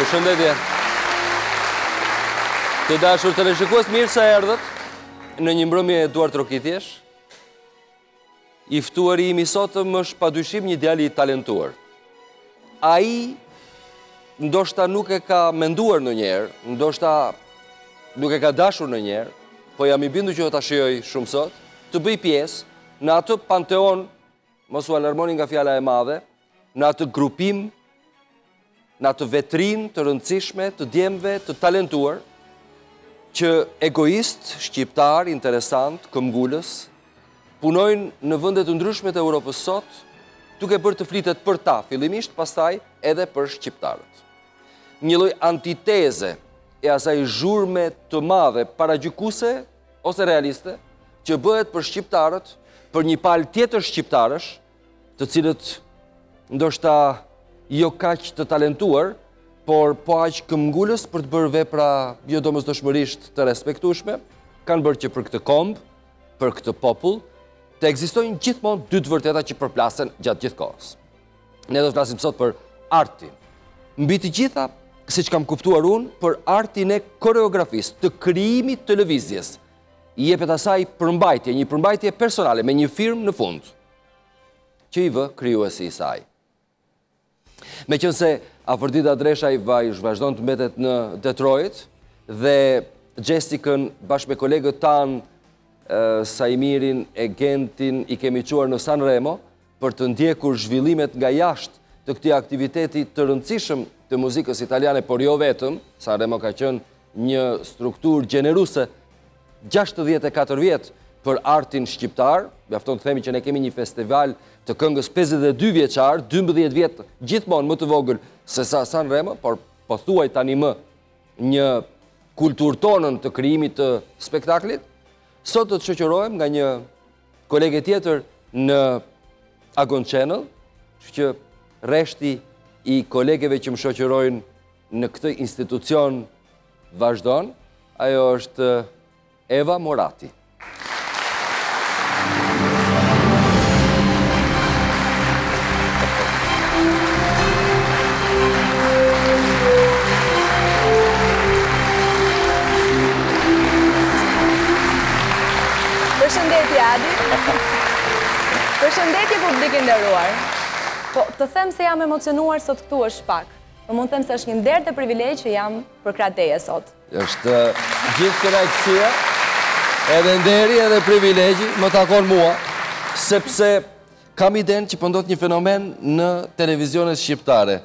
Përshëndetje. Të dashur teleshikues mirë se erdhët në një mbrëmje duartrokitjesh. I ftuari im i sotëm është padyshim një djalë i talentuar. Ai ndoshta nuk e ka menduar ndonjëherë, ndoshta nuk e ka dashur ndonjëherë, po jam i bindur që do ta shijojë shumë sot, të bëjë pjesë në atë panteon, mos u alarmoni nga fjala e madhe, në atë grupim në atë vitrinë të rëndësishme të djemve të talentuar, që egoistë, shqiptarë, interesantë, këmbëngulës, punojnë në vende të ndryshme të Europës sot, duke bërë të flitet për ta, fillimisht pastaj edhe për shqiptarët. Një lloj antiteze e asaj zhurme të madhe paragjykuese ose realiste, që bëhet për shqiptarët, për një palë tjetër shqiptarësh, të cilët ndoshta jo kaq të talentuar, por po aq këmbëngulës për të bërë vepra jo domosdoshmërisht të respektueshme, kanë bërë që për këtë komb, për këtë popull, të ekzistojnë gjithmonë dy të vërteta që përplasen gjatë gjithë kohës. Ne do të flasim sot për artin. Mbi të gjitha, siç kam kuptuar unë, për artin e koreografisë, të krijimit të lëvizjes, i jepet asaj përmbajtje, një përmbajtje personale me një firmë në fund që i vë krijuesi i saj. Meqenëse Afërdita Dreshaj vazhdon të mbetet në Detroit dhe Xhesikën bashkë me kolegët tanë Saimirin e Gentin i kemi çuar në Sanremo për të ndjekur zhvillimet nga jashtë të këtij aktiviteti të rëndësishëm të muzikës italiane, por jo vetëm, Sanremo ka qenë një strukturë gjeneruese 64 vjet për artin shqiptar, mjafton të themi që ne kemi një festival të këngës 52 vjeçar, 12 vjet gjithmonë më të vogël se sa Sanremo, por pothuaj tani më një kulturë tonën të krijimit të spektaklit, sot do të shoqërohem nga një Kolege tjetër në Agon Channel, që që reshti i kolegeve që më shoqërojnë në këtë institucion vazhdon, ajo është Eva Morati. Përshëndetje Adi. Përshëndetje publik i nderuar. Po të them se jam emocionuar sot këtu është pak. Po mund të them se është një nder edhe privilegj që jam përkrah teje sot. Është gjithë kënaqësia, edhe nderi edhe privilegji më takon mua, sepse kam idenë që po ndodh një fenomen në televizionet shqiptare.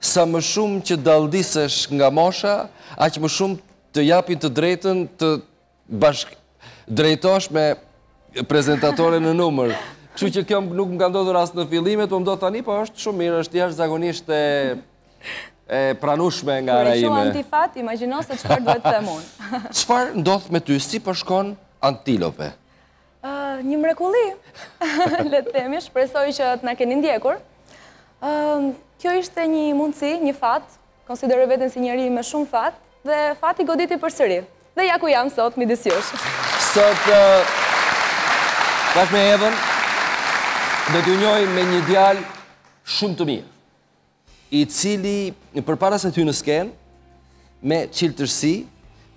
Sa më shumë që dallisesh nga mosha, aq më shumë të japin të drejtën të Bashkëdrejtosh me prezentatore në numër. Kështu që kjo nuk më ka ndodhur as në fillimet, po më ndodh tani, po është shumë mirë, është jashtëzakonisht e pranueshme nga ana ime. Kërë shumë antifat, imagino se çfarë duhet të mund. Çfarë ndodh me ty, si po shkon Antilope? Një mrekulli, le të themi, shpresoj që të na keni ndjekur. Kjo ishte një mundësi, një fat, konsideroj vetën si njeri me shumë fat, dhe fati goditi përsëri. Dhe ja ku jam sot, midis jush. Sot, bashkë me Evën, do t'ju njohim me një djalë shumë të mirë. i cili përpara se të hyjë në skenë me çiltërsi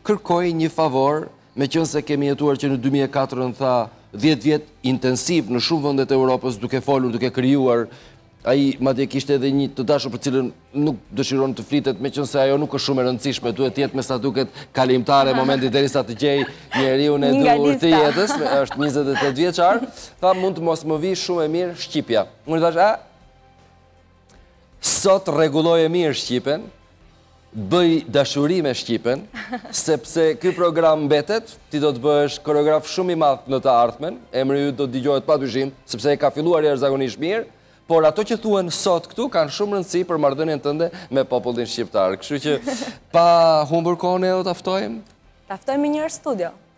kërkoi një favor, meqenëse kemi jetuar që në dy mijë e katër në tha 10 vjet intensiv në shumë vende të Europës duke folur, duke krijuar ai madje kishte edhe një të dashur për cilën nuk dëshiron të flitet, meqenëse ajo nuk është shumë e rëndësishme, duhet të jetë me sa duket kalimtare momenti derisa të gjejë njeriun e duhur të jetës, është 28 vjeçar, tha mund të mos më vijë shumë mirë shqipja. Unë thashë, "A, Sot rregulloje mirë Shqipen, bëj dashuri me Shqipen, sepse ky program mbetet, ti do të bëhesh koreograf shumë i madh në të ardhmen, emri yt do të dëgjohet pa dyshim, sepse e ka filluar jashtëzakonisht mirë, por ato që thuhen sot këtu kanë shumë rëndësi për marrëdhënien tënde me popullin shqiptar. Kështu që pa humbur kohën e do ta ftojmë? Ta ftojmë në studio.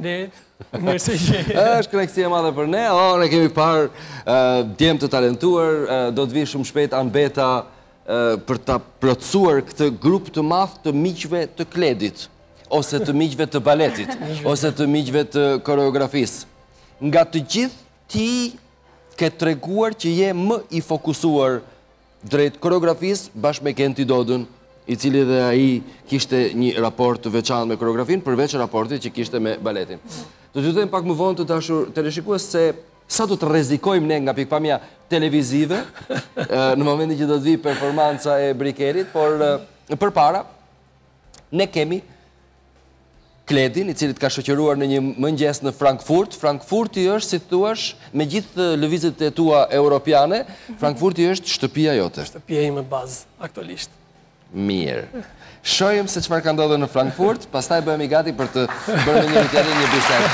Ne, mersi që... është kënaqësi e madhe për ne, o, ne kemi parë djem të talentuar, do të vijë shumë shpejt Anbeta për ta plotësuar këtë grup të madh të miqve të kledit, ose të miqve të baletit, ose të miqve të koreografisë. Nga të gjithë ti ke treguar që je më i fokusuar drejt koreografisë bashkë me Kenti Dodën, i cili edhe ai kishte një raport të veçantë me koreografinë, përveç raportit që kishte me baletin. Do t'ju them pak më vonë të dashur teleshikues se sa do të rrezikojmë ne nga pikëpamja televizive në momentin që do të vijë performanca e Brikerit, por përpara ne kemi Kledin, i cili të ka shoqëruar në një mëngjes në Frankfurt. Frankfurti është, si thuash, me gjithë lëvizjet e tua europiane, Frankfurti është shtëpia jote. Shtëpia ime bazë, aktualisht. Mirë. Shohim se çfarë ka ndodhur në Frankfurt, pastaj bëhemi gati për të bërë një një tjetër bisedë.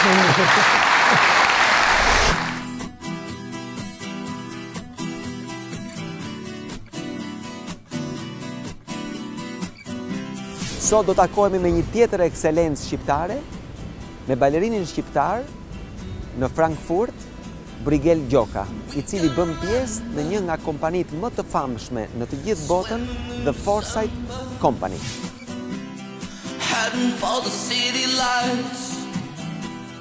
Shohim. Sot do takohemi me një tjetër ekselencë shqiptare, me balerinin shqiptar në Frankfurt, Brigel Gjoka, i cili bën pjesë në një nga kompanitë më të famshme në të gjithë botën, The Forsythe Company.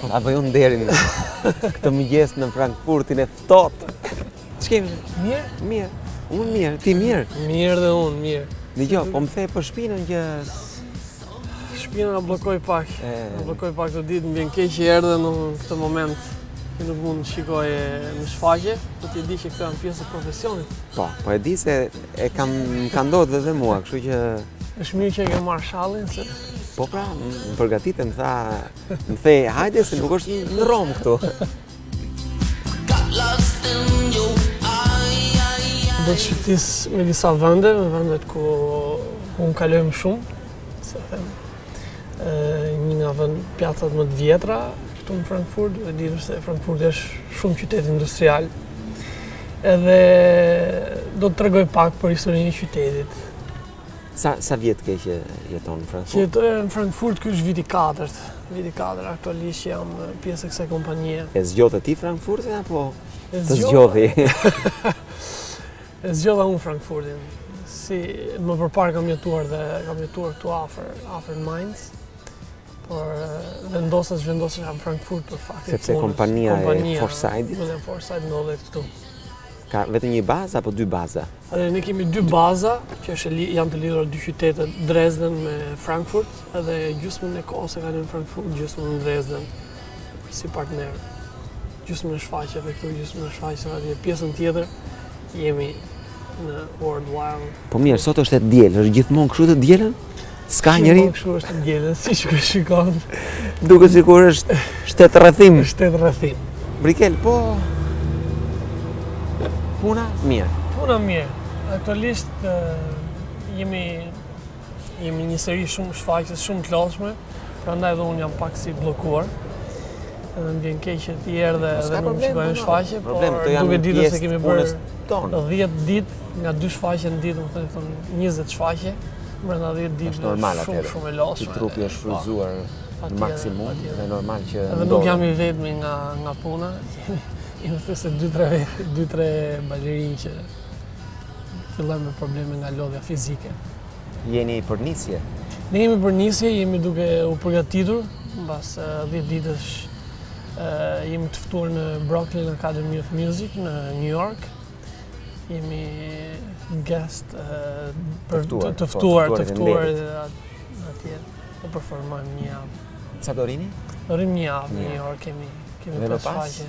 Hap, Brigel, derën këtë mëngjes në Frankfurtin e ftohtë. Ç'kemi? Mirë? Mirë. Unë mirë, ti mirë? Mirë dhe unë, mirë. Dëgjo, po më the për shpinën që... Shpina më bllokoi pak. Më bllokoi pak këto ditë, më vjen keq që erdhe në këtë moment. Që nuk mund të shikoj në shfaqje, po ti e di që këto janë pjesë e profesionit. Po, po e di se E kam ka ndodhur edhe mua, kështu që është mirë që e ke marrë shallin se Po pra, më përgatite, më tha, më the, hajde se nuk është në Romë këtu. Do të shëtis në disa vende, në vendet ku unë kaloj shumë, se them, një nga vend piacat më të vjetra këtu në Frankfurt, dhe e di ti se Frankfurti është shumë qytet industrial. Edhe do të tregoj pak për historinë e qytetit. Sa sa vjet ke që jeton në Frankfurt? Jetoj në Frankfurt, ky është viti 4. Viti 4 aktualisht jam pjesë e kësaj kompanie. E zgjodhe ti Frankfurtin apo të zgjodhi? E zgjodha unë Frankfurtin, se më përpara kam jetuar dhe kam jetuar këtu afër, afër në Mainz, por vendosa, vendosa në Frankfurt për faktin. Sepse kompania, kompania e Forsythe. Kompania e Forsythe ndodhet këtu. Ka vetëm një bazë apo dy baza? Edhe, ne kemi dy baza, që është, janë të lidhura dy qytetet, Dresden me Frankfurt, edhe gjysmën e kohës e ka në Frankfurt, gjysmën në Dresden, si partnerë. Gjysmën e shfaqjeve këtu, gjysmën e shfaqjeve atje, pjesën tjetër jemi në worldwide. Po mirë, sot është e diel, është gjithmonë kështu të dielën? S'ka njeri? Po kështu është të dielën, siç e shikon. Duket sikur është shtetrrethim. Shtetrrethim. Brigel, po... Puna mirë. Puna mirë. Aktualisht jemi Jemi një seri shumë shfaqjesh, shumë të lodhshme, prandaj edhe unë jam pak si i bllokuar. Edhe më vjen keq që ti erdhe po, edhe nuk më shikon në shfaqje, po duke ditur se kemi bërë 10 ditë nga dy shfaqje në ditë, me thënë 20 shfaqje, brenda 10 ditë. Është normal atëherë. Shumë shumë e lodhshme. Ti trupi është po, shfrytëzuar në maksimum dhe normal që Edhe nuk jam i vetmi nga nga puna. Jemi thjesht 2-3 2-3 balerinë që fillojmë me probleme nga lodhja fizike. Jeni për nisje? Ne jemi për nisje, jemi duke u përgatitur, pas 10 ditësh jemi të ftuar në Brooklyn Academy of Music në New York. Jemi guest për të të ftuar, të ftuar atje, të performojmë një javë. Sa do rrini? Do rrimë një javë, një orë kemi, kemi pes shfaqje.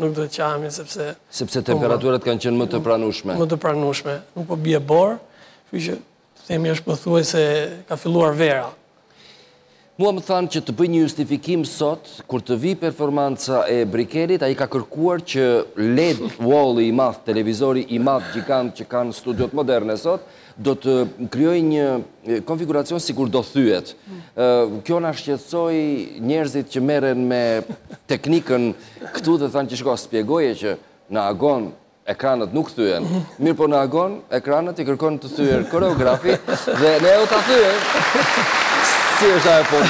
Nuk duhet të qahemi sepse... Sepse temperaturat kanë qenë më të pranueshme. Më të pranueshme. Nuk po bie borë, kështu që themi është pothuajse ka filluar vera. Mua më thanë që të bëj një justifikim sot, kur të vijë performanca e Brikelit, ai ka kërkuar që LED wall-i i madh, televizori i madh gjigant që kanë studiot moderne sot, Do të krijojë një konfiguracion sikur do thyhet. Kjo na shqetësoi njerëzit që merren me teknikën këtu dhe thanë që shiko, shpjegoje që në Agon ekranet nuk thyhen. Mirëpo në Agon ekranet i kërkon të thyera koreografi dhe ne do ta thyejmë. Si është ajo po?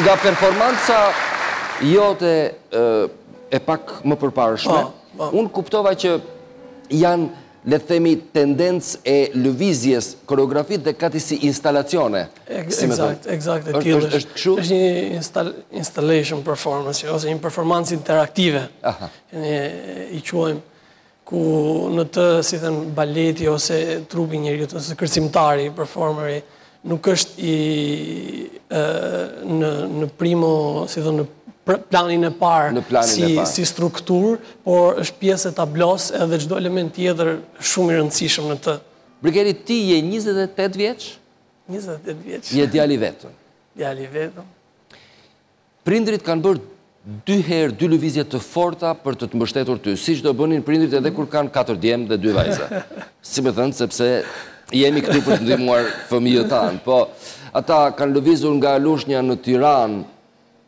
Nga performanca jote e pak më përparshme, unë kuptova që janë le të themi, tendencë e lëvizjes, koreografi dhe gati si instalacione, si me thënë. Exact, exact, e tillë është. Është kështu? Është një installation performance, jo, ose një performancë interaktive, i quajmë, ku në të, si thënë, baleti ose trupi i njeriut, ose kërcimtari, performeri, Nuk është në primo, si thënë, në planin e parë, si strukturë, por është pjesë e tablosë edhe çdo element tjetër shumë i rëndësishëm në të. Brikel, ti je 28 vjeç? 28 vjeç. Je djalë i vetëm? Djalë i vetëm. Prindërit kanë bërë dy herë dy lëvizje të forta për të të mbështetur ty, siç do bënin prindërit edhe kur kanë katër djem dhe dy vajza. Si me thënë, sepse jemi këtu për të ndihmuar fëmijët tanë. Po, ata kanë lëvizur nga Lushnja në Tiranë,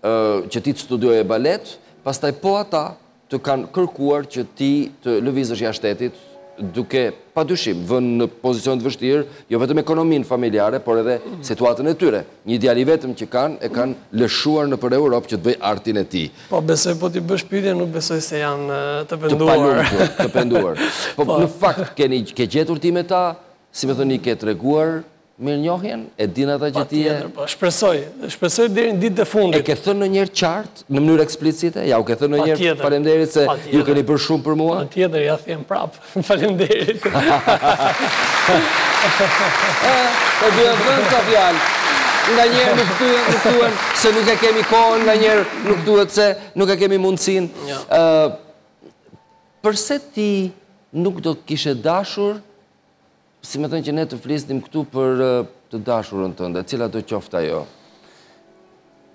ë, që ti të studioje balet, pastaj po ata të kanë kërkuar që ti të lëvizësh jashtë shtetit, duke pa dyshim vënë në pozicion të vështirë, jo vetëm ekonominë familjare, por edhe situatën e tyre. Një djalë i vetëm që kanë, e kanë lëshuar nëpër Europë që të bëjë artin e tij. Po, besoj po t'i bësh pyetje, nuk besoj se janë të penduar. Të palumtur, të penduar. Po, në fakt, ke gjetur ti me ta, si me thënë, i ke treguar, Mirënjohjen, e din ata që ti je. Patjetër, po, shpresoj, shpresoj deri në ditët e fundit. E ke thënë ndonjëherë qartë, në mënyrë eksplicite? Jua ke thënë ndonjëherë faleminderit se ju keni bërë shumë për mua? Patjetër, ia them prap. Faleminderit. Po duhen thënë këto fjalë. Nganjëherë nuk duhet, nuk duhet, se nuk e kemi kohën, nganjëherë nuk duhet, se nuk e kemi mundësinë. Përse ti nuk do kishe dashur Si me thënë që ne të flisnim këtu për të dashurën tënde, cilado qoftë ajo.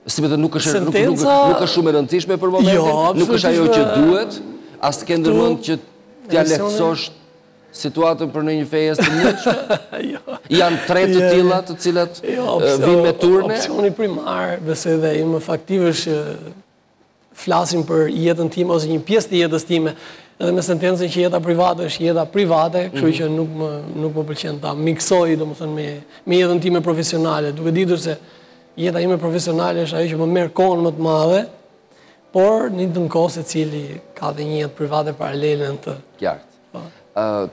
Si me thënë nuk është nuk, nuk, nuk është shumë e rëndësishme për momentin, jo, nuk është ajo që duhet, as s'ke ndërmend që t'ia lehtësosh situatën për ndonjë fejesë të mundshme? Jo. Janë tre të tilla të cilat jo, vijnë me turne? Opsioni primar, besoj dhe më efektiv është flasim për jetën time ose një pjesë të jetës time edhe me sentencën që jeta private është jeta private, kështu mhm. që nuk më nuk më pëlqen ta miksoj domethënë me me jetën time profesionale, duke ditur se jeta ime profesionale është ajo që më merr kohën më të madhe, por në të njëjtën kohë secili ka dhe një jetë private paralele në të. Qartë. Po. Ëh,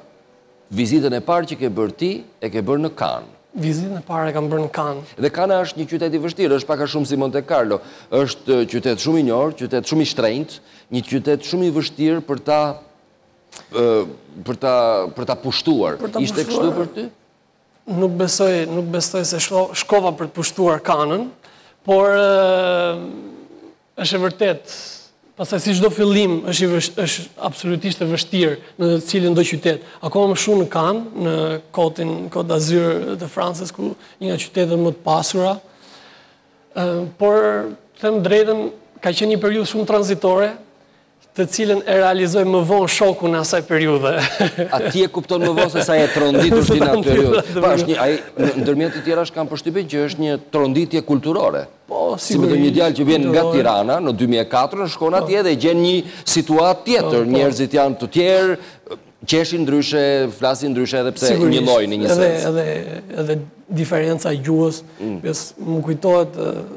Vizitën e parë që ke bërë ti, e ke bërë në Kanë. Vizitën e parë e kam bërë në Kanë. Dhe Kana është një qytet i vështirë, është pak a shumë si Monte Carlo. Është qytet shumë i njohur, qytet shumë i shtrenjtë, një qytet shumë i vështirë për ta për ta për ta pushtuar. Ishte kështu për ty? Nuk besoj, nuk besoj se shkova për të pushtuar Kanën, por Është e vërtetë, pastaj si çdo fillim është i vështirë, është absolutisht e vështirë në cilindo qytet, akoma më shumë në Kan, në kotin, Côte d'Azur të Francës ku një nga qytetet më të pasura. Por, të them të drejtën, ka qenë një periudhë shumë tranzitore, Të cilën e realizoj më vonë shokun e asaj periudhe. Atje e kupton më vonë se sa e tronditur ishte në atë periudhë? Po, është një, ai, ndërmjet të tjerash kam përshtypjen që është një tronditje kulturore. Po, domethënë një djalë që vjen nga Tirana në 2004, shkon atje dhe gjen një situatë tjetër, po, po. njerëzit janë të tjerë, Qeshin ndryshe, flasin ndryshe edhe pse njëlloj në një sens. Edhe, edhe, diferenca e gjuhës, mm. po më kujtohet,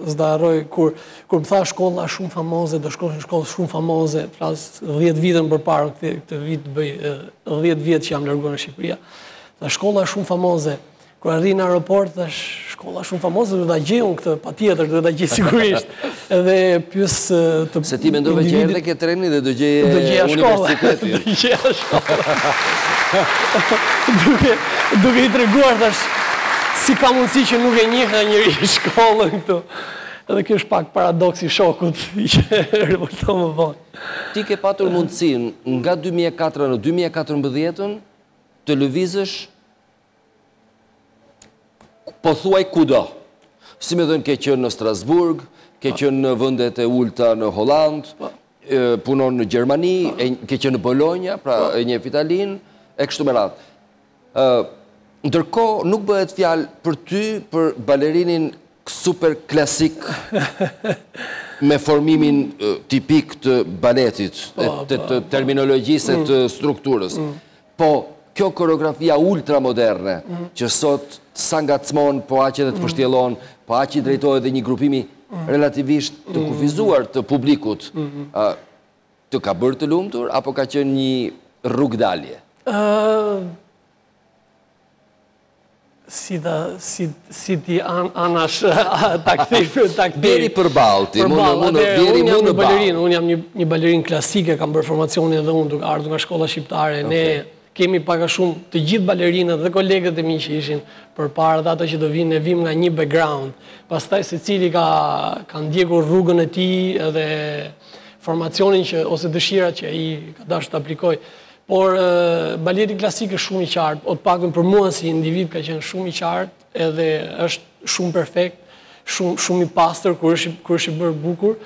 s'do ta harroj, kur, kur më tha shkolla shumë famoze, do shkosh në shkollë shumë famoze, flas 10 vite më përpara, këtë, këtë vit bëj 10 vjet që jam larguar nga Shqipëria, dhe shkolla shumë famoze, Kur arrij në aeroport, thashë, shkolla shumë famoze, duhet ta gjej unë këtë, patjetër duhet ta gjej sigurisht. Edhe pyes të Se ti mendove që erdhe ke treni dhe do gjeje do gjeja shkollën. Do gjeja shkollën. duke duke i treguar thashë si ka mundësi që nuk e njeh njeri shkollën këtu. Edhe kjo është pak paradoksi i shokut që rezulton më vonë. Ti ke patur mundësinë nga 2004 në 2014 të lëvizësh Pothuaj kudo. Domethënë ke qenë në Strasburg, ke qenë në vendet e ulta në Holandë, po. punon në Gjermani, ke qenë në Bologna, pra po. e njeh Italinë, e kështu me radhë. Ndërkohë, nuk bëhet fjalë për ty, për balerinin super klasik me formimin tipik të baletit, po, të po, po. terminologjisë e të strukturës. Mm. Po, kjo koreografia ultra moderne, që sot sa ngacmon, po aq edhe të pështjellon, po aq i drejtohet dhe një grupimi relativisht të kufizuar të publikut, të ka bërë të lumtur, apo ka qenë një rrugëdalje? Si da, si, si ti an, anash, ta kthej për ta kthej. Bjeri për ballë, ti mund në mund në bjeri mund në ballë. Unë jam një balerin, unë jam një, një balerin klasik, kam bërë formacionin edhe unë duke ardhur nga shkolla shqiptare. Ne kemi pak a shumë të gjithë balerinët dhe kolegët e mi që ishin përpara dhe ata që do vijnë, ne vijmë nga një background. Pastaj secili ka, ka ndjekur rrugën e tij edhe formacionin që, ose dëshirat që ai ka dashtë të aplikojë. Por baleti klasik është shumë i qartë, o të paktën për mua si individ ka qenë shumë i qartë, edhe është shumë perfekt, shumë shumë i pastër kur është kur është i bërë bukur.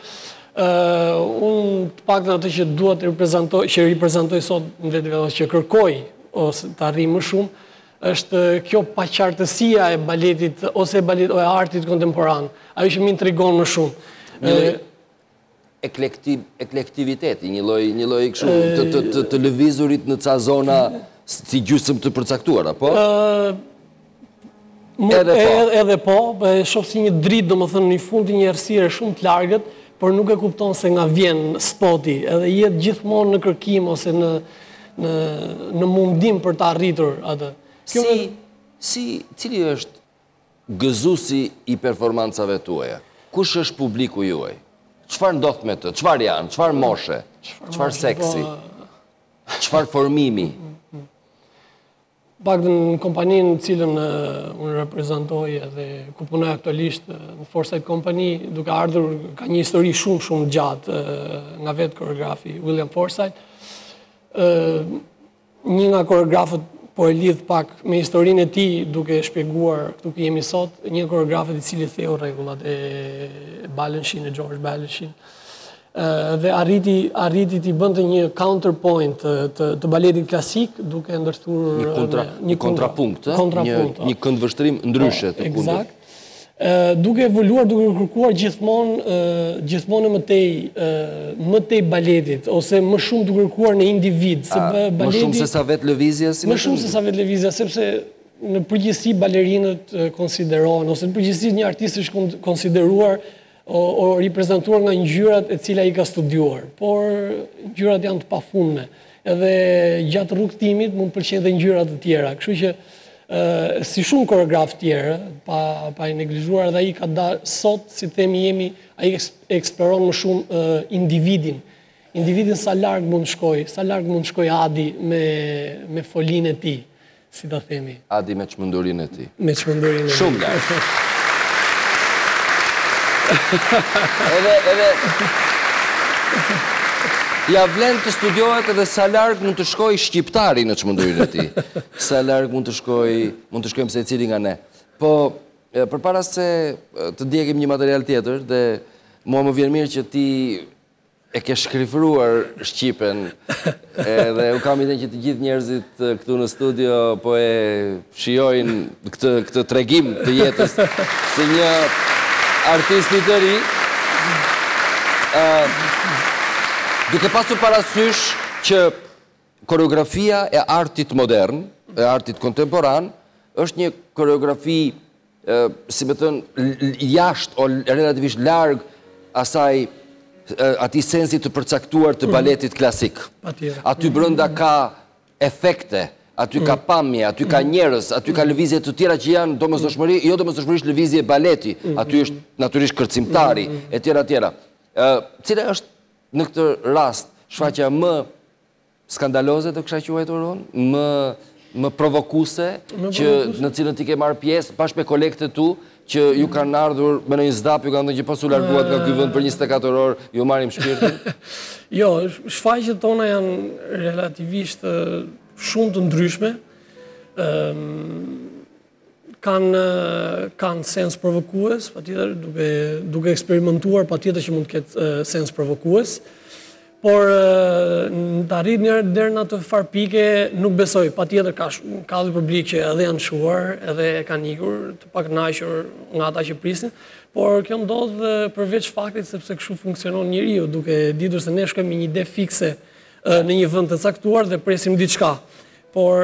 Ë uh, unë të paktën atë që dua të reprezantoj, që reprezantoj sot në vetë ose që kërkoj ose ta arrij më shumë, është kjo paqartësia e baletit ose e balet ose e artit kontemporan. Ajo që më intrigon më shumë. Një eklektiviteti, një lloj, një lloj kështu të të të, të lëvizurit në ca zona si gjysëm të përcaktuara, apo? Edhe po. Edhe po, po e shoh si një dritë, domethënë në fund të një errësire shumë të largët, por nuk e kupton se nga vjen spoti, edhe je gjithmonë në kërkim ose në në në mundim për ta arritur atë. Si si cili është Gëzuesi i performancave tuaja. Kush është publiku juaj? Çfarë ndodh me të? Çfarë janë? Çfarë moshe? Çfarë seksi? Çfarë formimi? Pak në kompaninë në cilën unë reprezentoj edhe ku punoj aktualisht në Forsythe Company, duke ardhur ka një histori shumë shumë gjatë nga vetë koreografi William Forsythe. Një nga koreografët po e lidh pak me historinë e tij duke e shpjeguar këtu ku jemi sot, një nga koreografët i cili theu rregullat e Balanchine e George Balanchine dhe arriti arriti t'i bënte një counterpoint të të, të baletit klasik duke ndërthur një, kontra, një kontrapunkt, kontrapunkt, një, një këndvështrim ndryshe të kundër. Ekzakt. duke evoluar, duke kërkuar gjithmonë gjithmonë më tej më tej baletit ose më shumë duke kërkuar në individ, te baleti më shumë se sa vetë lëvizja si më shumë se sa vetë lëvizja, sepse në përgjithësi balerinët konsiderohen ose në përgjithësi një artist është konsideruar O riprezentuar nga ngjyrat të cilat i ka studiuar, por ngjyrat janë të pafundme. Edhe gjatë rrugëtimit mund të pëlqejnë dhe ngjyra të tjera, kështu që si shumë koreografë tjerë, pa pa i neglizhuar dhe ai ka dalë sot, si themi jemi, ai eksploron më shumë individin. Individin sa larg mund të shkojë, sa larg mund të shkojë Adi me me folinë e tij. si ta themi. Adi me çmendurinë e tij. Me çmendurinë e tij. Shumë larg. Edhe, edhe... Ia vlen të studiohet edhe sa larg mund të shkojë shqiptari në çmendurinë e tij. Sa larg mund të shkojë, mund të shkojmë secili nga ne. Po, përpara se të ndjekim një material tjetër, dhe mua më vjen mirë që ti E ke shkrifëruar shqipen edhe unë kam idenë që të gjithë njerëzit këtu në studio po e shijojnë këtë këtë tregim të jetës së një artisti të ri. Duke pasur parasysh që Koreografia e artit modern, e artit kontemporan, është një koreografi, si me thënë, jashtë a relativisht larg asaj, atij sensi të përcaktuar të baletit klasik. Aty brenda ka efekte, aty ka pamje, aty ka njerëz, aty ka lëvizje të tjera që janë domosdoshmëri, jo domosdoshmërisht lëvizje baleti, aty është natyrisht kërcimtari, etj, etj. Cila është Në këtë rast, shfaqja më skandaloze do ta kisha quajtur unë, më më provokuse, që në të cilën ti ke marrë pjesë, bashkë me kolegët e tu, që ju kanë ardhur me ndonjë zdap, ju kanë thënë që po s'u larguat nga ky vend për 24 orë, ju marrim shpirtin? Jo, shfaqjet tona janë relativisht shumë të ndryshme, kanë kanë sens provokues, patjetër duke duke eksperimentuar patjetër që mund të ketë sens provokues. Por të arrijnë deri në atë farë pike, nuk besoj, patjetër ka ka dhe publik që edhe janë çuar, edhe kanë ikur të pakënaqur nga ato që prisnin, por kjo ndodh për veç faktit sepse kështu funksionon njeriu, duke ditur se ne shkojmë me një ide fikse në një vend të caktuar dhe presim diçka. Por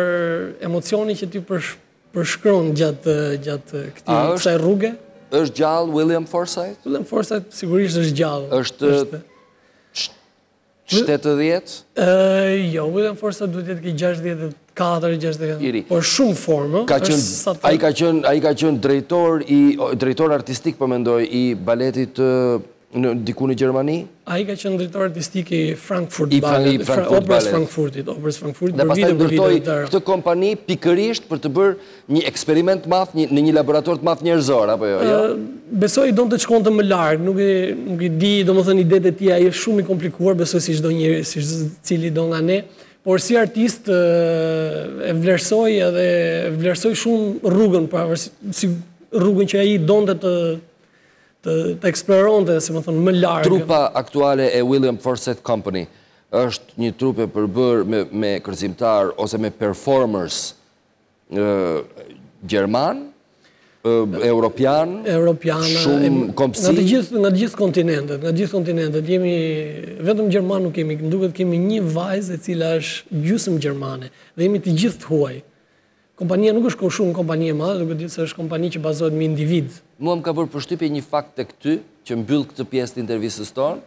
emocioni që ti përshkron gjatë këtij kësaj rruge? Është gjallë William Forsythe? William Forsythe sigurisht është gjallë. Është 70? Jo, William Forsythe duhet të jetë 64, 65. Por shumë në formë. Ai ka qenë ai ka qenë drejtor i drejtor artistik po mendoj i baletit të Diku në Gjermani? Ai ka qenë drejtor artistik i Frankfurt Ballet, i Frankfurt Ballet, Frankfurtit, operës Frankfurtit. Dhe pastaj ndërtoi këtë kompani pikërisht për të bërë një eksperiment të madh në një laborator të madh njerëzor, apo jo? jo? Besoj ai donte të shkonte më larg, nuk i nuk i di, domethënë idetë e tij ai është shumë i komplikuar, besoj si çdo njeri, si cili do nga ne. Por si artist e vlerësoj edhe vlerësoj shumë rrugën, pavarësisht si rrugën që ai donte të të eksploronte, domethënë, më larg. Trupa aktuale e William Forsythe Company është një trup e përbërë me, me kërcimtarë ose me performers gjermanë, europian, europian shumë kombësi. Në të gjithë në të gjithë kontinentet, në të gjithë kontinentet jemi vetëm gjerman nuk kemi, duhet kemi një vajzë e cila është gjysmë gjermane dhe jemi të gjithë të huaj. Kompania nuk është shumë kompani e madhe, duke ditur se është kompani që bazohet mbi individë. Mua më ka bërë përshtypje një fakt tek ty, që mbyll këtë pjesë të intervistës tonë,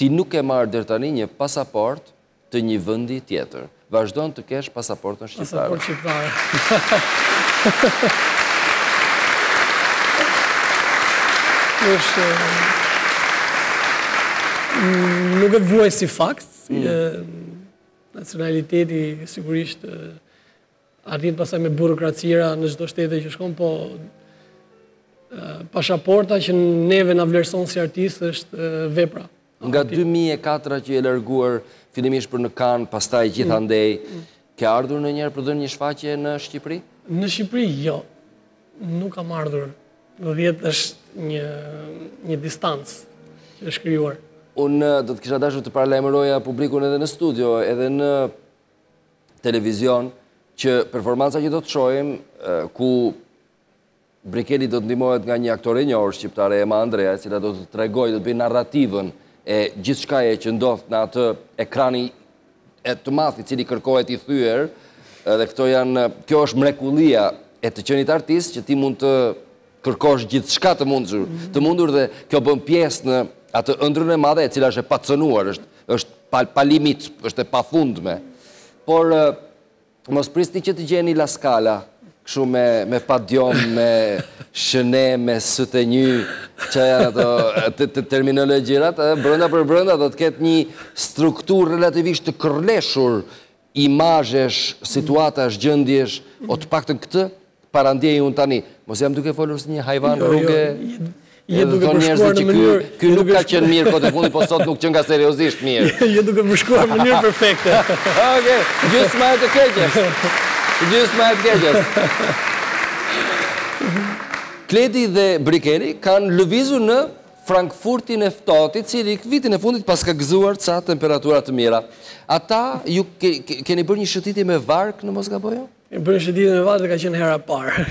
ti nuk ke marrë deri tani një pasaportë të një vendi tjetër. Vazhdon të kesh pasaportën shqiptare. Pasaportë shqiptare. Nuk e vuaj si fakt, nacionaliteti sigurisht Arrin pastaj me burokracira në çdo shtete që shkon, po pashaporta që neve na vlerëson si artist është vepra. Nga 2004 që je larguar fillimisht për në Kan, pastaj gjithandej, mm. ke ardhur ndonjëherë për të dhënë një shfaqje në Shqipëri? Në Shqipëri, jo. Nuk kam ardhur. Në vjetë është një, një distancë që është krijuar. Unë do të kisha dashur të paralajmëroja publikun edhe në studio, edhe në televizion që performanca që do të shohim ku Brikeli do të ndihmohet nga një aktore e njohur shqiptare Ema Andrea, e cila do të tregojë, do të bëjë narrativën e gjithçkaje që ndodh në atë ekranin e madh i cili kërkohet i thyer, dhe këto janë, kjo është mrekullia e të qenit artist që ti mund të Kërkosh gjithçka të mundur, të mundur dhe kjo bën pjesë në atë ëndrrën e madhe e cila është e pacënuar, është është pa pa limit, është e pafundme. Por mos prisni që të gjeni La Scala kështu me me pas de deux, me chaîné, me sy të ngy, çfarë janë ato të të terminologjirat, brenda për brenda do të ketë një strukturë relativisht të kërleshur imazhesh, situatash, gjendjesh, ose të paktën këtë parandjej unë tani. Mos jam duke folur si një hajvan rruge, edhe të thoë njerëzit që ky, ky nuk ka qenë mirë kohët e fundit, po sot nuk qënka seriozisht mirë. Je duke përshkuar në mënyrë perfekte. Okej, gjysma e të keqes. Gjysma e të keqes. Kledi dhe Brikeni kanë lëvizur në Frankfurtin e ftohtë, i cili vitin e fundit paska gëzuar ca temperatura të mira. Ata, ju keni bërë një shëtitje me varkë, në mos gaboj unë? Kemi bërë një shëtitje me varkë dhe ka qenë hera e parë.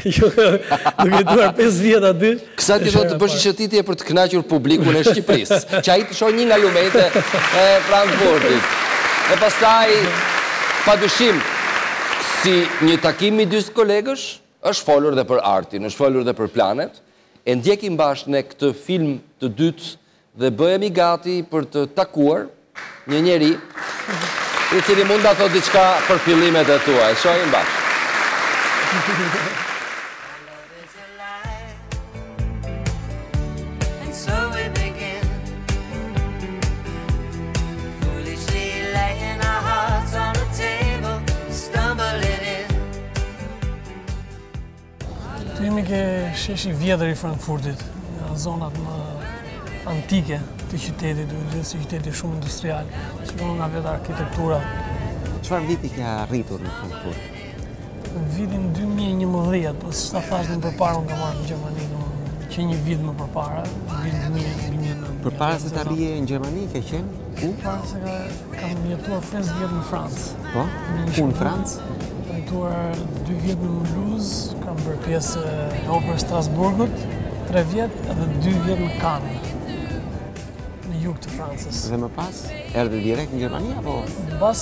Duke jetuar pesë vjet aty. Kësaj i thonë të bësh një shëtitje për të kënaqur publikun e Shqipërisë, që ai të shohë një nga lumenjtë e Frankfurtit. E pastaj, padyshim, si një takim midis kolegësh, Është folur dhe për artin, është folur dhe për planet. E ndjekim bashkë ne këtë film të dytë dhe bëhemi gati për të takuar një njeri i cili mund të thotë diçka për fillimet e tua. E shohim bashkë. Jemi ke sheshi vjetër i Frankfurtit, nga zonat më antike të qytetit, dhe gjithsesi qyteti shumë industrial, që përmë nga vetë arkitektura. Çfarë viti ke arritur në Frankfurt? Vitin 2011, po si ta thashë më përpara, unë kam ardhur në Gjermani, që një vit më përpara, vitin 2011. Përpara se të arrije në Gjermani, ke qenë? Ku? Përpara se ka, kam jetuar 5 vjet në Francë. Po? Ku në Francë? Kam jetuar 2 vjet në Mulhouse, kam bërë pjesë e operës Strasburgut, 3 vjet edhe 2 vjet në Kanë në jug të Francës. Dhe më pas, erdhe direkt në Gjermani, apo? Më pas,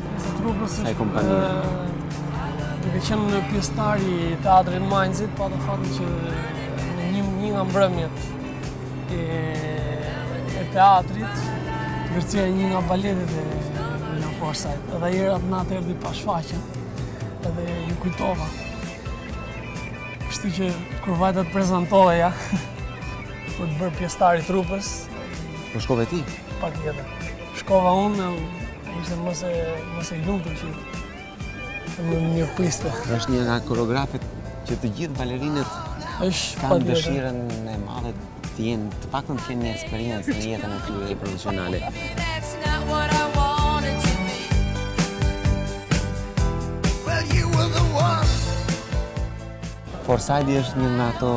Të trupës është... Sa i kompanija? Duke qenë pjesëtar i teatrit Majncit, pata fatin që në një, një nga mbrëmjet e, e teatrit, të kërceja një nga baletet e Forsyth, edhe drejtori atë erdhi pa shfaqjen, edhe iu kujtova. Kështu që kur vajta t'i prezantohesha, për t'u bërë pjesëtar i trupës... Pra shkove ti? Patjetër. Shkova unë, ishte më se, më se e lumtur që më njihte. Është një nga koreografët që të gjithë balerinët kanë dëshirën e madhe të jenë, të paktën të kenë një eksperiencë në jetën e tyre profesionale. Forsajdi është një nga ato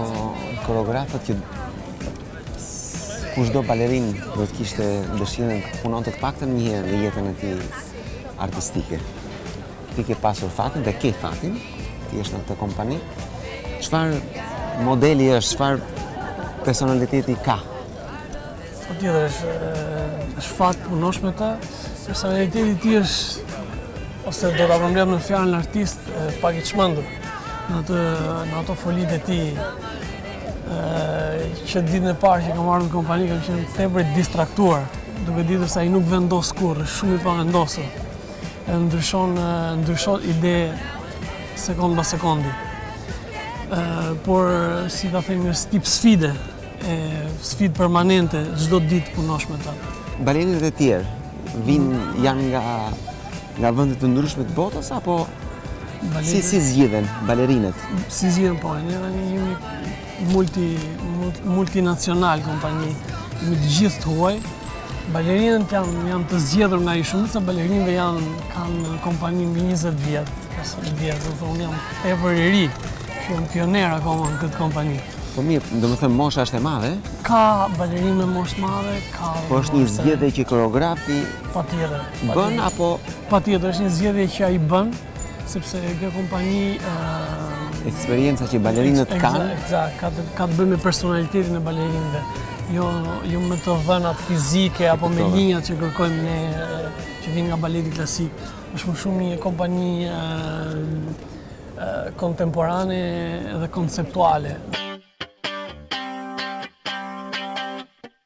koreografët që Kushdo balerin do të kishte dëshirën të punonte të paktën një herë në jetën e tij artistike. Ti ke pasur fatin dhe ke fatin, të jesh në këtë kompani. Çfarë modeli është, çfarë personaliteti ka? Patjetër është, është fat të punosh me ta, personaliteti i tij është, ose do ta përmbledh në fjalën artist, pak i çmendur, në, atë, në atë folinë e tij Që ditën e parë që kam ardhur në kompani, kam qenë tepër i distraktuar, duke ditur se ai nuk vendos kurrë, shumë i pavendosur. Edhe ndryshon, ndryshon ide sekond pas sekondi. por si ta themi, është tip sfide, e sfidë permanente, çdo ditë të punosh me ta. Balerinët e tjerë, vijnë, janë nga Nga vende të ndryshme të botës, apo si si zgjidhen balerinët? Si zgjidhen, po, një dhe një jemi multi, multinacional kompani, me të gjithë të huaj, balerinët janë, janë të zgjedhur nga ai, shumica e balerinëve janë, ka në kompani mbi 20 vjet, kasë në vjetë, dhe unë jam tepër i ri, që jam pioner akoma në këtë kompani. Po mirë, domethënë, mosha është e madhe? Ka balerinë me moshë të madhe, ka... Po është një zgjedhje që koreografi... Patjetër, bën apo patjetër është një zgjedhje që ai bën sepse kjo kompani eksperienca që balerinët kanë ekzakt ka të ka të bëjë me personalitetin e balerinëve jo jo me të dhënat fizike apo me linjat që kërkojmë ne që vijnë nga baleti klasik është më shumë një kompani kontemporane dhe konceptuale.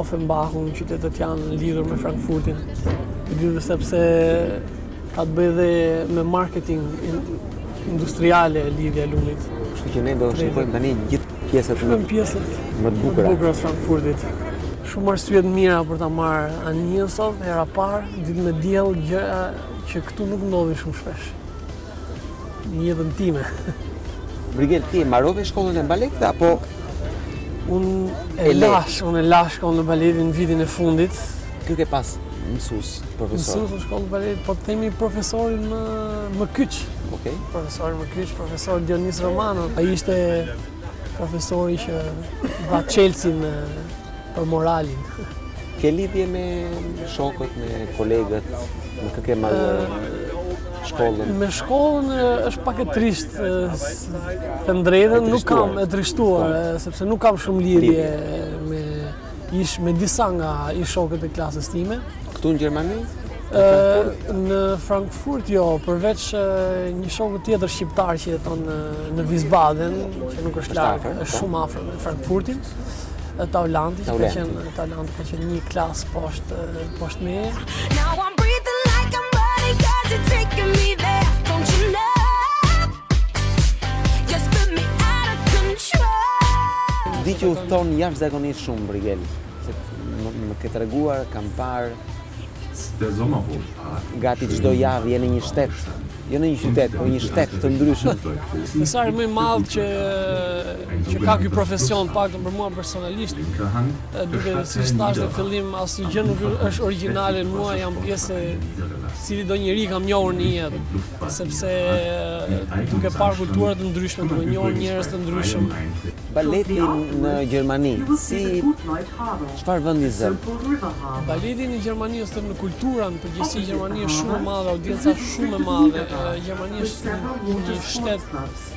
Offenbachun qytetet janë lidhur me Frankfurtin. Lidhur sepse ka të bëjë dhe me marketing industriale lidhja e lumit. Kështu që ne do të shikojmë tani gjithë pjesët më pjesët më të bukura. Bukura të Frankfurtit. Shumë arsye të mira për ta marrë anijen sot, e para, ditë me diell, gjëra që këtu nuk ndodhin shumë shpesh. Në jetën time. Brigel, ti e mbarove shkollën e baletit, apo... Unë e lashë, unë e lashë shkollën e baletit në vitin e fundit. Kë ke pas mësues, profesor? Mësues në shkollën e baletit, po të themi profesorin më, më kyç. Ok. Profesorin më kyç, profesor Dionis Romano. Ai ishte profesori që dha çelësin Për moralin. Ke lidhje me shokët, me kolegët, me kë ke mbaruar shkollën? Me shkollën është pak e trisht, të drejtën nuk kam e trishtuar, sepse nuk kam shumë lidhje me ish me disa nga ish shokët e klasës time. Këtu në Gjermani? Në Frankfurt jo, përveç një shoku tjetër shqiptar që jeton në Wiesbaden, që nuk është larg, është shumë afër me Frankfurtin. Taulanti, që ka qenë Taulanti ka qenë një klas poshtë poshtë meje. Di që udhëton jashtë zakonisht shumë Brigel, se më, më ke treguar, kam parë. Gati çdo javë je në një shtet. jo në një qytet, por një shtet të ndryshëm. Thesari më i madh që që ka ky profesion të paktën për mua personalisht, duke siç thashë në fillim, asnjë gjë nuk është origjinale në mua, jam pjesë e cilitdo njeri kam njohur në jetë, sepse duke parë kultura të ndryshme, duke njohur njerëz të ndryshëm. Baleti në Gjermani, si Çfarë vendi zë? Baleti në Gjermani është në kultura në përgjithësi në Gjermani është shumë e madhe, audienca shumë e madhe. Gjermania është një shtet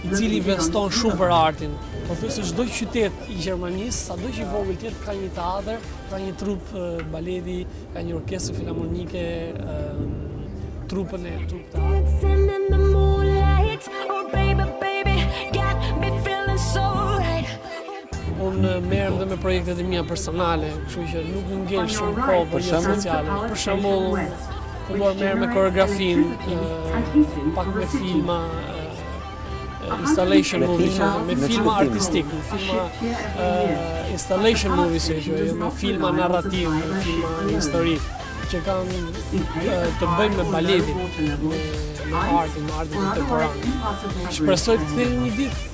i cili investon shumë për artin. Pothuajse çdo qytet i Gjermanisë, sado që i vogël të jetë, ka një teatër, ka një trupë baleti, ka një orkestër filarmonike, trupën e trup të artë. Unë merrem dhe me projektet e mia personale, kështu që nuk më ngel shumë kohë për jetën sociale. Për shembull, ku do merrem me koreografinë, pak me filma, installation movies, me filma artistikë, me filma installation movies, me filma narrativë, me filma histori, që kanë të bëjnë me baletin, me artin, me artin kontemporan. Shpresoj të thejnë një ditë.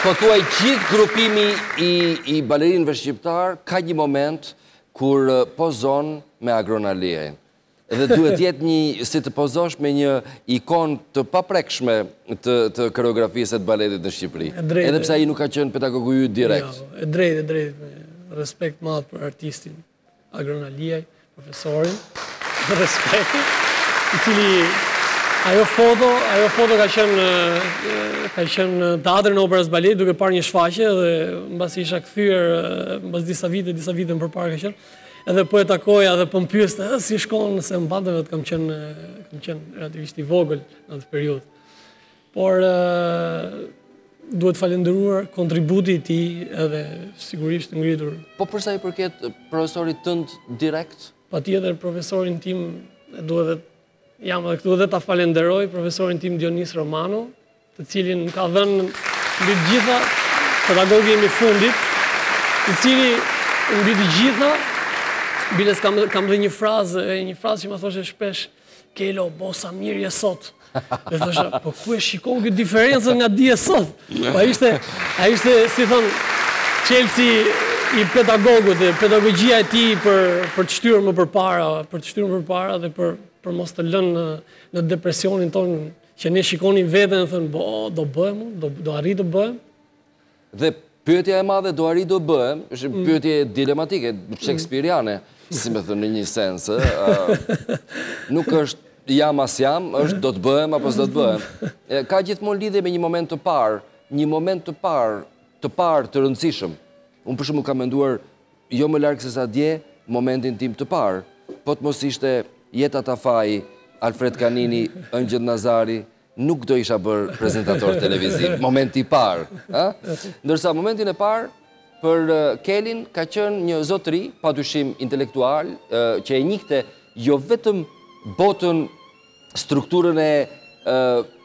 Pothuaj gjithë grupimi i balerinëve shqiptarë ka një moment kur pozon me Agron Aliajn. Dhe duhet të jetë një, si të pozosh me një ikonë të paprekshme të koreografisë e të baletit në Shqipëri. Edhe pse ai nuk ka qenë pedagogu yt direkt. E drejtë, e drejtë. Respekt i madh për artistin. Agron Aliaj, profesorin, dhe respekti, i cili ajo foto, ajo foto ka qenë ka qenë në teatrin e operës balet duke parë një shfaqje dhe mbasi isha kthyer mbas disa vite, disa vite më përpara ka qenë. Edhe po e takoja dhe po më pyeste, ah, si shkon se mbante mend, kam qenë kam qenë relativisht i vogël në atë periudhë. Por duhet falënderuar kontributi i tij edhe sigurisht të ngritur. Po për sa i përket profesorit tënd direkt? Patjetër profesorin tim duhet dhe jam edhe këtu dhe ta falënderoj profesorin tim Dionis Romano, të cilin më ka dhënë mbi të gjitha pedagogu im i fundit, i cili mbi të gjitha, biles kam kam dhe një frazë, një frazë që më thoshte shpesh, Kelo, bo, sa mirë je sot. Dhe thosha, po ku e shikon këtë diferencën nga dje e sot? Po a ishte, a ishte, si thonë, çelësi i pedagogut dhe pedagogjia e tij për, për të shtyrë më përpara, për të shtyrë më përpara dhe për, për mos të lënë në, në depresionin tonë, që ne shikonim vetën dhe thonim, bo, do bëhem, do, do arrij të bëhem. Dhe pyetja e madhe do arrij të bëhem, është një pyetje dilematike, shekspiriane, si me thënë në një sens, ë? Nuk është jam as jam, është do të bëhem apo s'do të bëhem. Ka gjithmonë lidhje me një moment të parë, një moment të parë, të parë të rëndësishëm. Unë për shembull kam menduar jo më larg se sa dje momentin tim të parë. Po të mos ishte Jeta Tafaj, Alfred Kanini, Ëngjëll Nazari, Nuk do isha bërë prezentator televiziv, momenti i parë, ë? Ndërsa momentin e parë për Kelin ka qenë një zotëri, padyshim intelektual, që e njihte jo vetëm botën, strukturën e,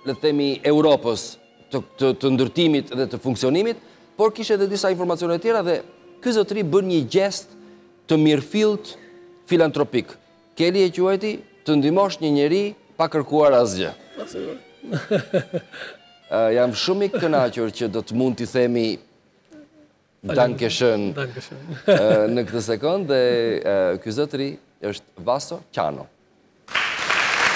le të themi, Europës, të ndërtimit dhe të funksionimit, por kishte edhe disa informacione të tjera dhe ky zotëri bën një gjest të mirëfilltë filantropik. Keli e quajti të ndihmosh një njeri pa kërkuar asgjë. Jam shumë i kënaqur që do të mund t'i themi Danke schön në këtë sekond dhe ky zotëri është Vaso Qano.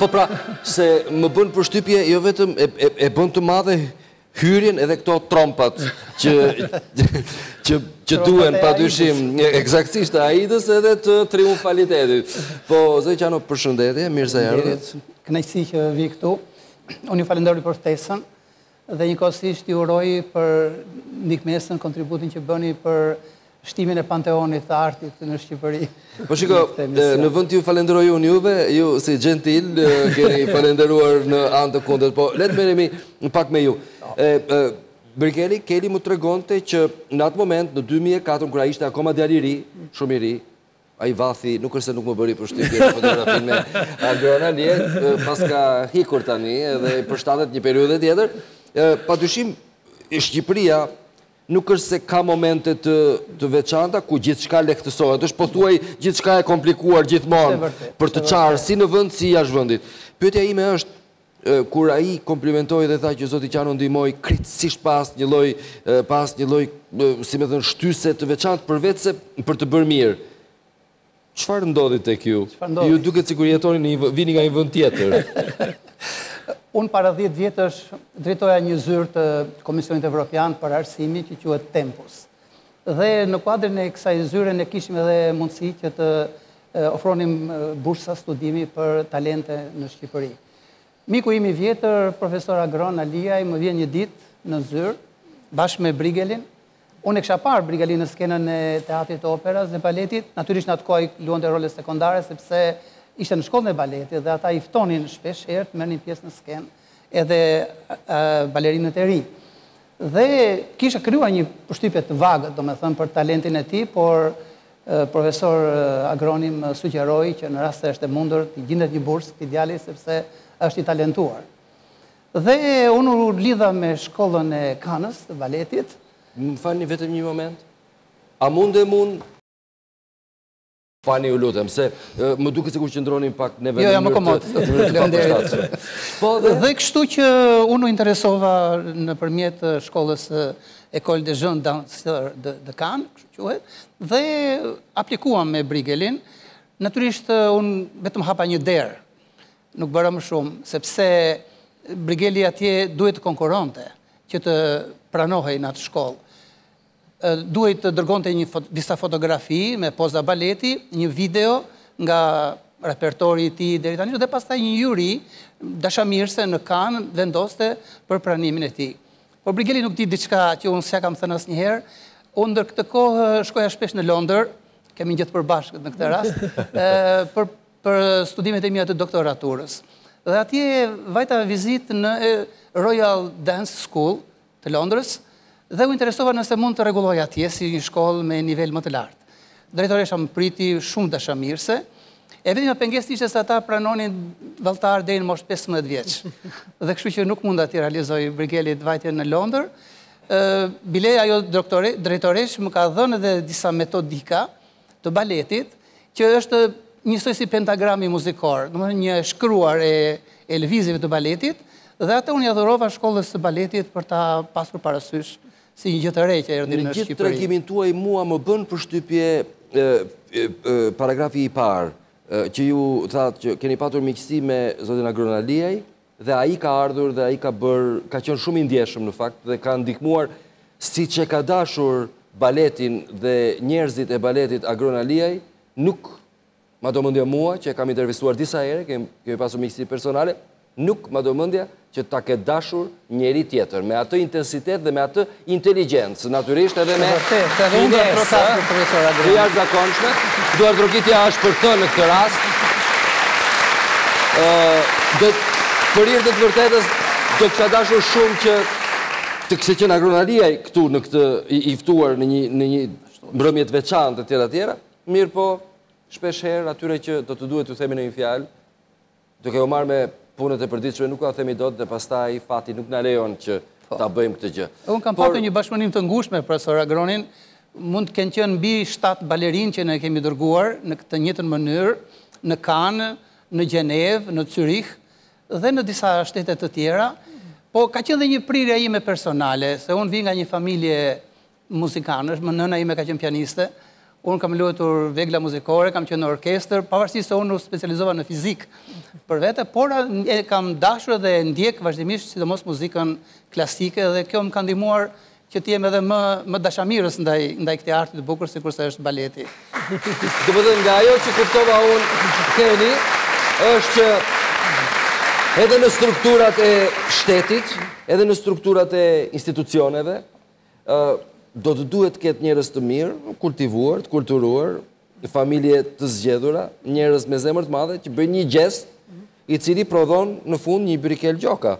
Po pra, se më bën përshtypje jo vetëm e bën të madhe hyrjen edhe këto trompat që që që duhen padyshim eksaktësisht të Aidës edhe të triumfalitetit. Po zoti Qano përshëndetje, mirë se erdhët. Kënaqësi që vij këtu. Unë ju falenderoj për ftesën. dhe njëkohësisht ju uroj për ndihmesën, kontributin që bëni për shtimin e panteonit të artit në Shqipëri. Po shiko, në vend t'ju falenderoj unë juve, ju si gentil keni falenderuar në anë të kundërt, po le të merremi pak me ju. Brikeli, Keli më tregonte që në atë moment, në dy mijë e katër, kur ai ishte akoma djalë i ri, shumë i ri, Ai vathi, nuk është se nuk më bëri përshtypje në fotografinë me Agron Aliajn, paska ikur tani dhe i përshtatet një periudhe tjetër. Padyshim, Shqipëria nuk është se ka momente të veçanta ku gjithçka lehtësohet, është pothuaj gjithçka e komplikuar gjithmonë për të çarë si në vend si jashtë vendit. Pyetja ime është, Kur ai komplimentoi dhe tha që zoti Qano ndihmoi krejtësisht pa asnjë lloj pa asnjë lloj si me thënë shtyse të veçantë përveçse për të bërë mirë. Çfarë ndodhi tek ju? Ju duket sikur jetoni në një vini nga një vend tjetër. Unë para dhjetë vjetësh drejtoja një zyrë të Komisionit Evropian për Arsimin që quhet Tempus. Dhe në kuadrin e kësaj zyre ne kishim edhe mundësi që të ofronim bursa studimi për talente në Shqipëri. Miku im i vjetër, profesor Agron Aliaj, më vjen një ditë në zyrë, bashkë me Brigelin. Unë e kisha parë Brigelin në skenën e teatrit të operas dhe baletit, natyrisht në atë kohë luante role sekondare, sepse ishte në shkollën e baletit dhe ata i ftonin shpesh herë të merrnin pjesë në skenë edhe balerinët e rinj. Dhe kisha krijuar një përshtypje të vagët, domethënë për talentin e tij, por profesor Agroni më sugjeroi që në rast se është e mundur t'i gjendet një bursë këtij djali sepse është i talentuar. Dhe unë u lidha me shkollën e Kanës të baletit. Më falni vetëm një moment. A mundem unë Falni ju lutem, se më duket se kur qëndronin pak në vendin jo, jo, mërë të të mërë të përstatësve. Po dhe kështu që unë u interesova nëpërmjet shkollës Ecole de Jeune Danseur de Cannes, kështu quhet, dhe aplikuam me Brigelin, natyrisht unë vetëm hapa një derë, nuk bëra më shumë, sepse Brigeli atje duhet të konkuronte që të pranohej në atë shkollë. duhej të dërgonte një disa fotografi me poza baleti, një video nga repertori i tij deri tani dhe pastaj një juri dashamirëse në Kan vendoste për pranimin e tij. Por Brigeli nuk di diçka që unë s'ia kam thënë asnjëherë. Unë ndër këtë kohë shkoja shpesh në Londër, kemi një gjë të përbashkët në këtë rast, për për studimet e mia të doktoraturës. Dhe atje vajta vizitë në Royal Dance School, të Londrës dhe u interesova nëse mund të rregulloja atje si një shkollë me nivel më të lartë. Drejtoresha më priti shumë dashamirëse, e vetmja pengesë ishte se ata pranonin valltar deri në moshë 15 vjeç. Dhe kështu që nuk munda t'i realizoj Brigelit vajtjen në Londër. Ë, bile ajo drejtoreshë më ka dhënë edhe disa metodika të baletit, që është njësoj si pentagrami muzikor, domethënë një e shkruar e lëvizjeve të baletit, dhe atë unë ia dhurova shkollës së baletit për ta pasur parasysh si një gjë të re të rëndin në Shqipëri. Në gjithë tregimin tuaj mua më bën përshtypje paragrafi i parë, që ju thatë që keni patur miqësi me zotin Agron Aliaj, Dhe ai ka ardhur dhe ai ka bërë, ka qenë shumë i ndjeshëm në fakt dhe ka ndihmuar siç e ka dashur baletin dhe njerëzit e baletit Agron Aliaj, nuk ma do mendja mua që e kam intervistuar disa herë, kemi pasur miqësi personale, nuk ma do mendja që ta ketë dashur njeri tjetër me atë intensitet dhe me atë inteligjencë, natyrisht edhe me finesë të jashtëzakonshme. Duartrokitja është për të në këtë rast. Për hir të të vërtetës, do kisha dashur shumë që të kishte qenë Agron Aliaj këtu në këtë, i ftuar në një në një mbrëmje të veçantë etj etj, mirëpo shpesh herë atyre që do të duhet t'u themi ndonjë fjalë, Duke u marrë me punët e përditshme nuk ua themi dot dhe pastaj fati nuk na lejon që ta bëjmë këtë gjë. Unë kam patur një bashkëpunim të ngushtë me profesor Agronin, mund të kenë qenë mbi shtatë balerinë që ne kemi dërguar në të njëjtën mënyrë në Kanë, në Gjenevë, në Cyrih dhe në disa shtete të tjera, po ka qenë dhe një prirja ime personale, se unë vij nga një familje muzikanësh, më nëna ime ka qenë pianiste, unë kam luajtur vegla muzikore, kam qenë në orkestër, pavarësisht se unë u specializova në fizikë për vete, por e kam dashur dhe e ndjek vazhdimisht sidomos muzikën klasike dhe kjo më ka ndihmuar që të jem edhe më më dashamirës ndaj ndaj këtij arti të bukur sikurse është baleti. Domethënë nga ajo që kuptova unë keni është që edhe në strukturat e shtetit, edhe në strukturat e institucioneve, Do të duhet të ketë njerëz të mirë, të kultivuar, të kulturuar, familje të zgjedhura, njerëz me zemër të madhe që bëjnë një gjest i cili prodhon në fund një Brigel Gjoka.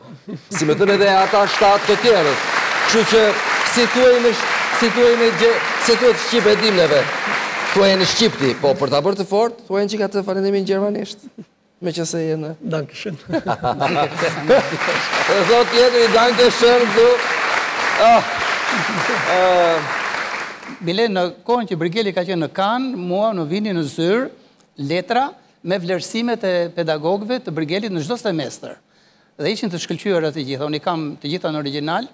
Si me thënë edhe ata shtatë të tjerët. Kështu që si thuaj në si thuaj në gjë, si thuhet shqip e dimë neve. Thuaje në shqip ti, po për ta bërë të fort, thuaje një çikë atë falënderimin gjermanisht. Meqenëse je. Danke schön. Të thotë tjetri, danke schön, du. Ah. Bile, në kohën që Brigeli ka qenë në Kanë, mua më vinin në zyrë, letra, me vlerësimet e pedagogëve të Brigelit në çdo semestër. Dhe ishin të shkëlqyera të gjitha, unë i kam të gjitha në origjinal,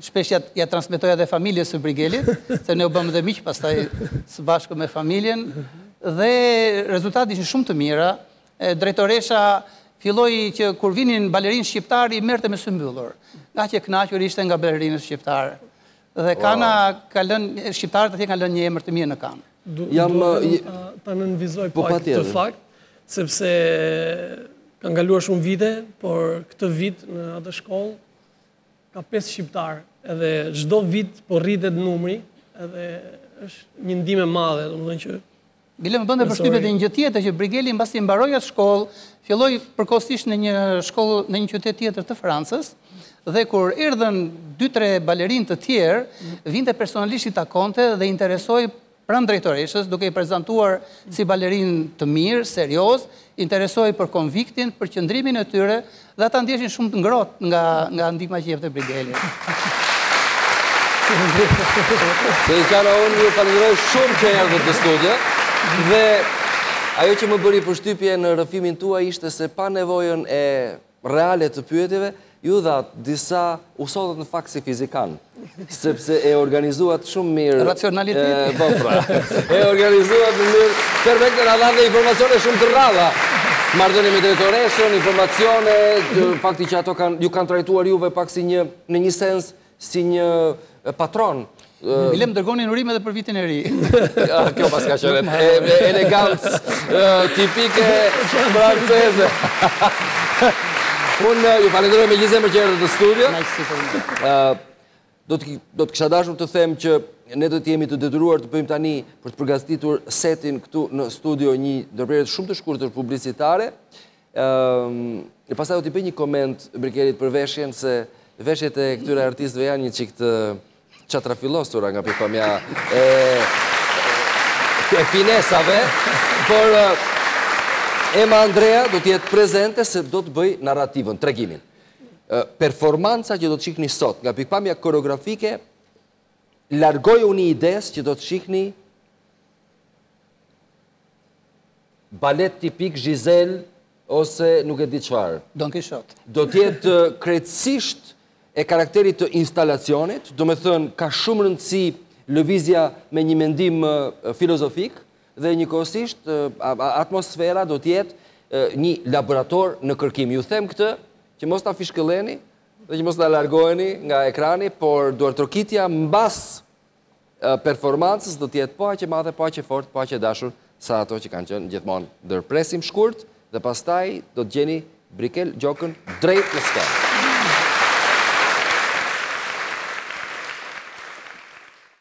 Shpesh ia transmetoja dhe familjes së Brigelit, se ne u bëmë dhe miq pastaj së bashku me familjen, dhe rezultatet ishin shumë të mira, drejtoresha filloi që kur vinin balerinë shqiptarë i merrte me sy mbyllur, ngaqë e kënaqur ishte nga balerinët shqiptarë. Dhe Kana ka lënë, shqiptarët atje kanë lënë një emër të mirë në Kanë. Dua vetëm ta nënvizoj pak këtë fakt, sepse kanë kaluar shumë vite, por këtë vit në atë shkollë, ka pesë shqiptarë edhe çdo vit po rritet numri edhe është një ndihmë e madhe, domethënë që Bile më bënte përshtypje dhe një gjë tjetër që Brigeli mbasi mbaroi atë shkollë, filloi përkohësisht në një shkollë në një qytet tjetër të Francës dhe kur erdhën 2-3 balerinë të tjerë, vinte personalisht i takonte dhe interesohej Pranë drejtoreshës, duke e prezantuar si balerinë të mirë, seriozë, interesohej për konviktin, për qëndrimin e tyre dhe ata ndiheshin shumë të ngrohtë nga nga ndihma që jepte Brigeli. Verzjana, unë ju falënderoj shumë që erdhët në studio dhe ajo që më bëri përshtypje në rrëfimin tuaj ishte se pa nevojën e reale të pyetjeve, ju dhatë disa, u sollët në fakt si fizikan, sepse e organizuat shumë mirë... Racionalitet. Po, pra. E organizuat mirë, perfekt, na dhatë dhe informacione shumë të rralla. Marrëdhënie me drejtoreshën, informacione, fakti që ato ju kanë trajtuar juve pak si një, në një sens, Si një patron. Madje më dërgonin urime dhe për vitin e ri. Kjo paska qenë elegancë tipike franceze. Unë ju falenderoj me gjithë zemër që erdhët në studio. Do të kisha dashur të them që ne do të jemi të detyruar të bëjmë tani për të përgatitur setin këtu në studio një ndërprerje shumë të shkurtër publicitare. E pastaj do t'i bëj një koment Brigelit për veshjen se veshjet e këtyre artistëve janë një çik të çatrafillosura nga pikpamja e e finesave, por Ema Andrea do të jetë prezente se do të bëjë narrativën, tregimin. Performanca që do të shihni sot nga pikpamja koreografike largojuni idesë që do të shihni Balet tipik Zhizel ose nuk e di çfarë. Don Kishot. Do të jetë krejtësisht e karakterit të instalacionit, domethënë ka shumë rëndësi lëvizja me një mendim filozofik dhe njëkohësisht atmosfera do të jetë një laborator në kërkim. Ju them këtë që mos ta fishkëlleni dhe që mos të largoheni nga ekrani, por duartrokitja mbas performancës do të jetë po aq e madhe, po aq e fortë, po aq e dashur sa ato që kanë qenë gjithmonë. Ndërpresim shkurt dhe pastaj do të gjeni Brigel Gjokën drejt në skenë.